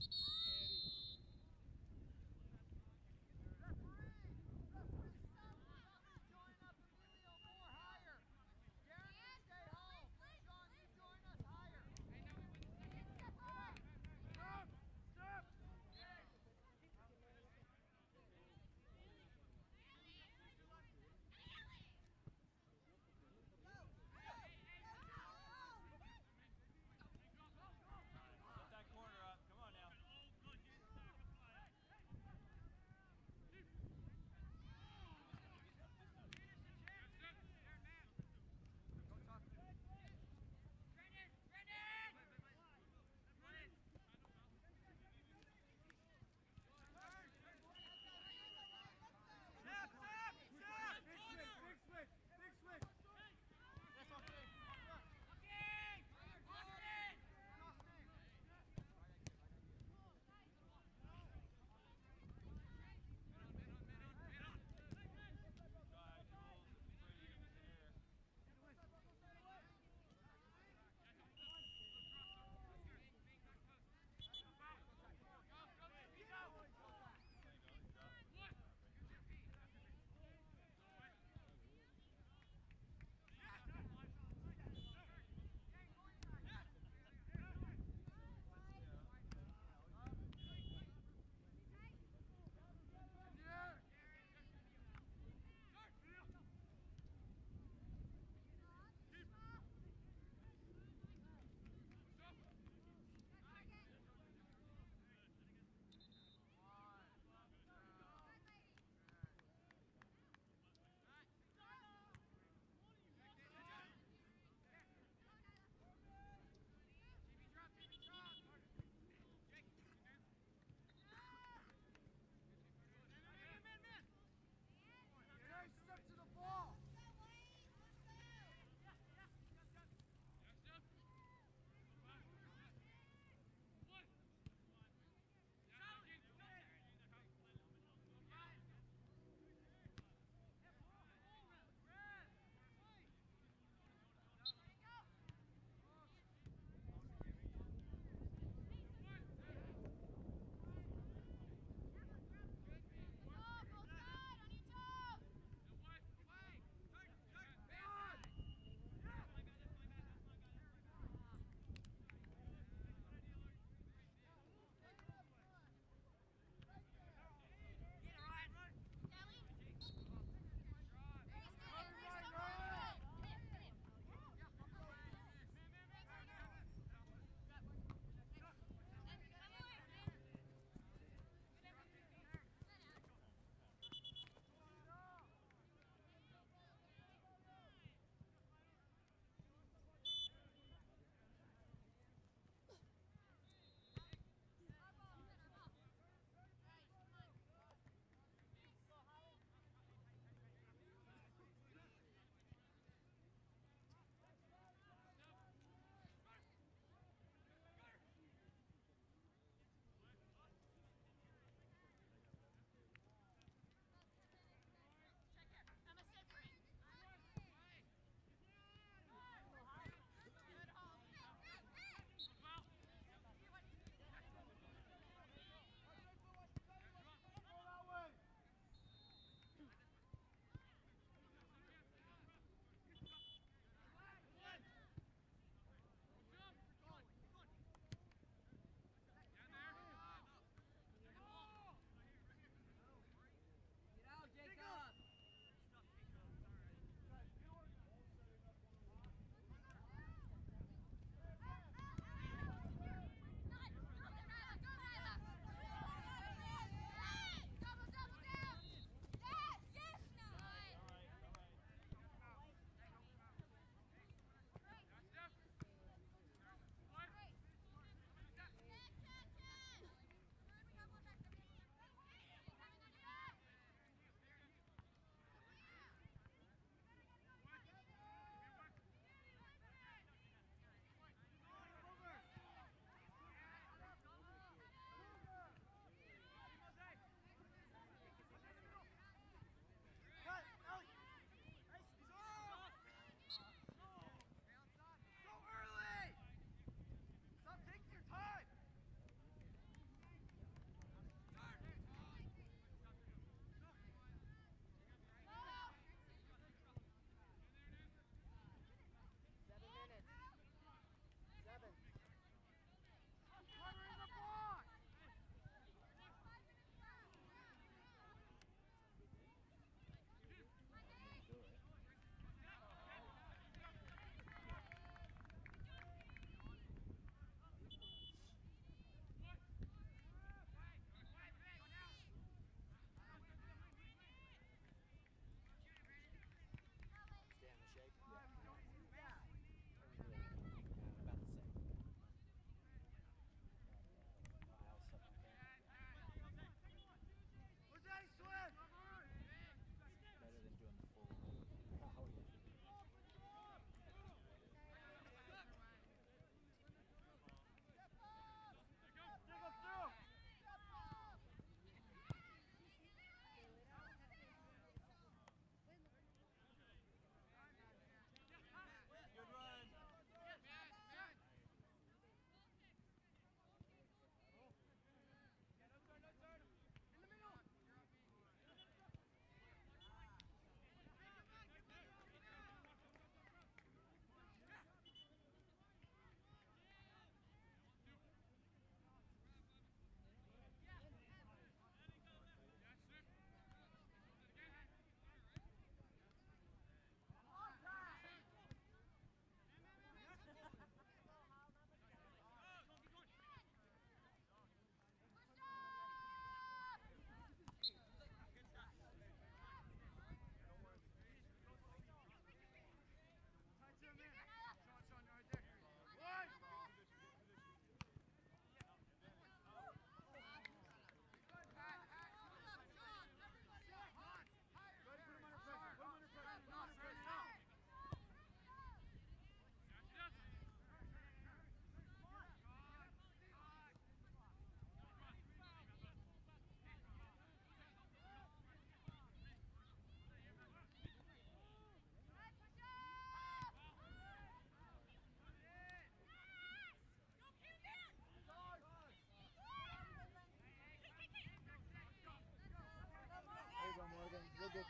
you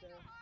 there.